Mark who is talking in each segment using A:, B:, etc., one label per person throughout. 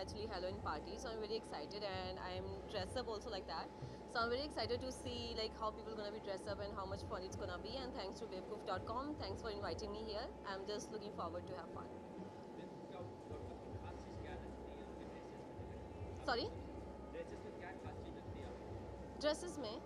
A: actually Halloween party, so I'm very excited and I'm dressed up also like that. So I'm very excited to see like how people are gonna be dressed up and how much fun it's gonna be. And thanks to bewakoof.com, thanks for inviting me here. I'm just looking forward to have fun. Sorry, dresses me.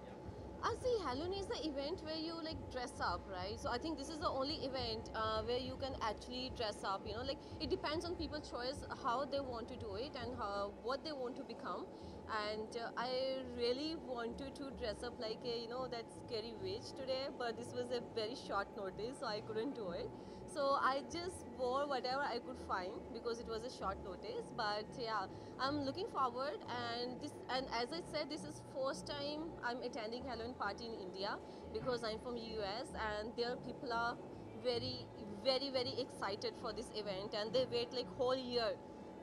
A: I see Halloween is the event where you like dress up, right? So I think this is the only event uh, where you can actually dress up. You know, like it depends on people's choice how they want to do it and how, what they want to become. And uh, I really wanted to dress up like a you know that scary witch today, but this was a very short notice, so I couldn't do it. So I just wore whatever I could find because it was a short notice. But yeah, I'm looking forward and this and as I said, this is first time I'm attending Halloween party in India because I'm from US and there people are very very very excited for this event and they wait like whole year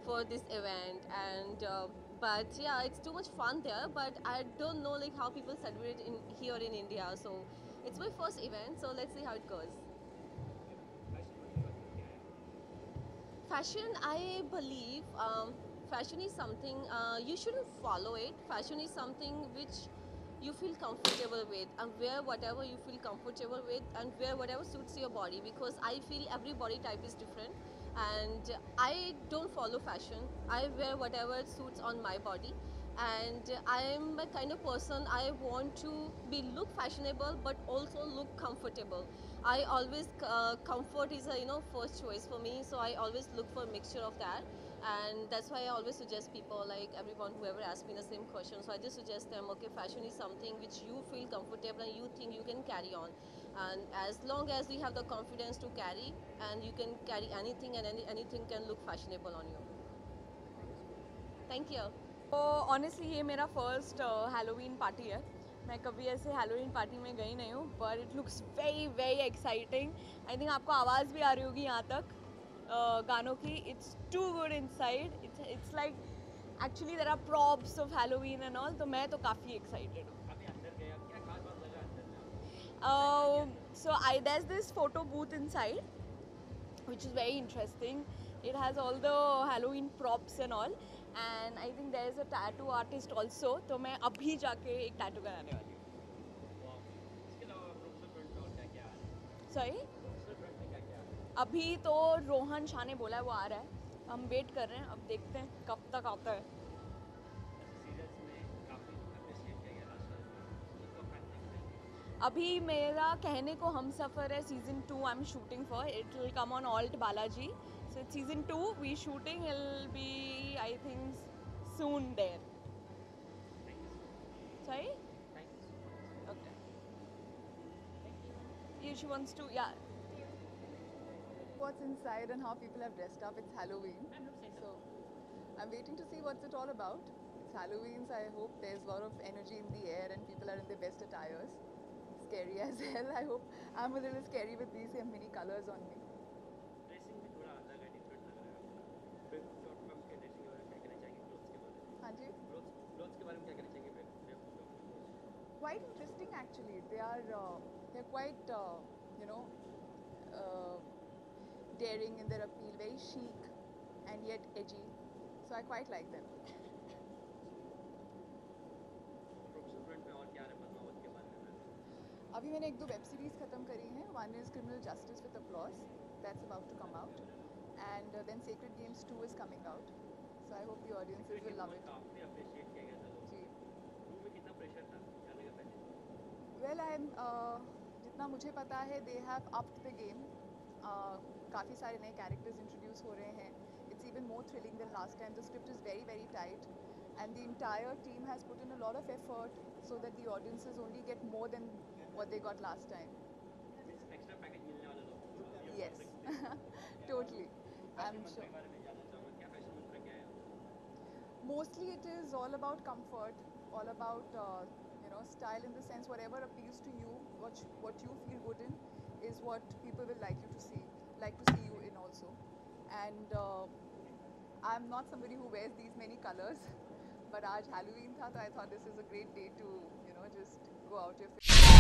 A: for this event and uh, but yeah it's too much fun there but I don't know like how people celebrate in here in India so it's my first event so let's see how it goes. fashion i believe um, fashion is something uh, you shouldn't follow it fashion is something which you feel comfortable with and wear whatever you feel comfortable with and wear whatever suits your body because i feel every body type is different and i don't follow fashion. I wear whatever suits on my body. And i am a kind of person i want to be look fashionable but also look comfortable. I always uh, comfort is a you know first choice for me, so I always look for a mixture of that, and that's why I always suggest people like everyone whoever asks me the same question. So I just suggest them, okay, fashion is something which you feel comfortable and you think you can carry on, and as long as you have the confidence to carry, and you can carry anything and any, anything can look fashionable on you. Thank you.
B: तो honestly ये मेरा first Halloween party है। मैं कभी ऐसे Halloween party में गई नहीं हूँ पर it looks very very exciting I think आपको आवाज़ भी आ रही होगी यहाँ तक uh, गानों की। It's too good inside it's it's like actually there are props of Halloween and all तो मैं तो काफ़ी एक्साइटेड हूँ। So I there's this photo booth inside, which is very interesting. It has all the Halloween props and all, and I think there is a tattoo artist also. तो मैं अभी जाके एक tattoo कराने वाली हूँ. Sorry? अभी तो रोहन शाह ने बोला है वो आ रहा है हम वेट कर रहे हैं अब देखते हैं कब तक आता है अभी मेरा कहने को हम सफ़र है season two I am shooting for it will come on ALT Balaji so it's season two we shooting will be I think soon there sorry okay you she wants to yeah
C: what's inside and how people have dressed up. It's Halloween. So I'm waiting to see what's it all about. It's Halloween, so I hope there's a lot of energy in the air and people are in their best attires. Scary as hell. I hope I'm a little scary with these many colors on me.
D: Dressing भी थोड़ा अलग है different लग रहा है आपको फिर short form के ड्रेसिंग के बारे में क्या कहना चाहेंगे क्लोथ्स के बारे में
C: हाँ जी
D: क्लोथ्स क्लोथ्स के बारे में क्या कहना चाहेंगे फिर
C: quite interesting actually. They are uh, they're quite uh, you know uh, daring in their appeal, very chic and yet edgy. So I quite like them. अभी मैंने एक दो वेब सीरीज़ ख़त्म करी हैं। One is Criminal Justice with Applause that's about to come out and then Secret Games two is coming out so I
D: hope the audience will love it
C: ji. Well I am जितना मुझे पता है they have up the game काफ़ी सारे नए characters introduce हो रहे हैं। It's even more thrilling than last time the script is very very tight and the entire team has put in a lot of effort so that the audiences only get more than what they got last time.
D: Extra package मिलने वाला लोग
C: Yes, totally. I'm
D: fashion
C: sure.
D: के बारे में जानना चाहूँगा क्या fashion मंत्र क्या है
C: Mostly it is all about comfort, all about uh, you know style in the sense whatever appeals to you, what you- what you feel good in, is what people will like you to see, like to see you in also. And uh, I'm not somebody who wears these many colors, but आज Halloween था, so I thought this is a great day to you know just go out if